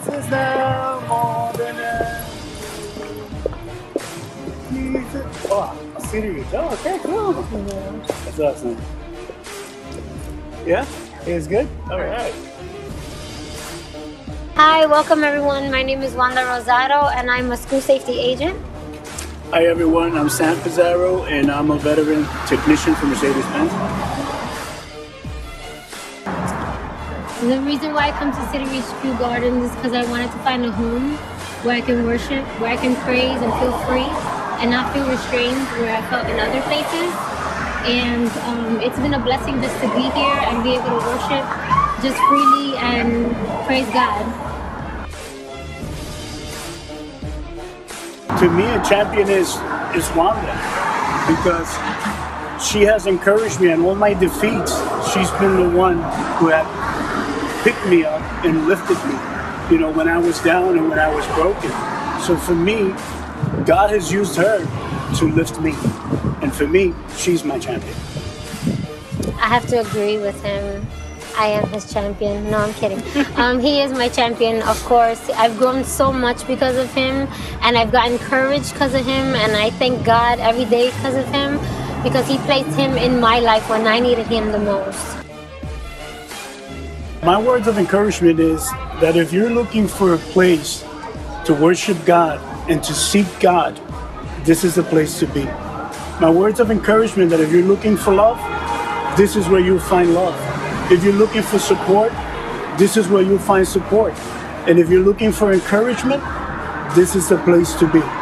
Jesus now more than ever. Jesus. Oh, wow, serious. Oh, okay, cool. That's awesome. Yeah? it was good? All right. Hi, welcome everyone. My name is Wanda Rosado and I'm a school safety agent. Hi everyone, I'm Sam Pizarro and I'm a veteran technician for Mercedes-Benz. The reason why I come to City Reach Kew Gardens is because I wanted to find a home where I can worship, where I can praise and feel free and not feel restrained where I felt in other places. And um, it's been a blessing just to be here and be able to worship just freely and praise God. To me, a champion is, is Wanda because she has encouraged me in all my defeats. She's been the one who had picked me up and lifted me, you know, when I was down and when I was broken. So for me, God has used her to lift me. And for me, she's my champion. I have to agree with him. I am his champion. No, I'm kidding. Um, he is my champion, of course. I've grown so much because of him, and I've gotten courage because of him, and I thank God every day because of him, because he placed him in my life when I needed him the most. My words of encouragement is that if you're looking for a place to worship God and to seek God, this is the place to be. My words of encouragement that if you're looking for love, this is where you'll find love. If you're looking for support, this is where you'll find support. And if you're looking for encouragement, this is the place to be.